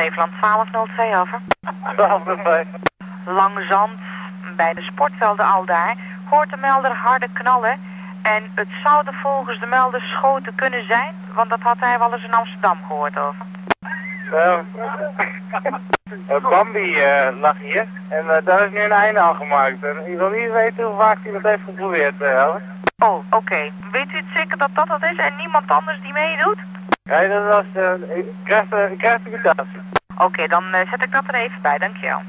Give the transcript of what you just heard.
Flevoland 1202 over. Langzand, bij de sportvelden al daar, hoort de melder harde knallen. En het zouden volgens de melder schoten kunnen zijn, want dat had hij wel eens in Amsterdam gehoord over. Nou, eh, Bambi eh, lag hier en eh, daar is nu een einde aan gemaakt. En ik wil niet weten hoe vaak hij dat heeft geprobeerd, uh. Oh, oké. Weet u het zeker dat dat het is en niemand anders die meedoet? Ja, dat was, eh, de, ik krijg de quitatie. Oké, dan eh, zet ik dat er even bij, dankjewel.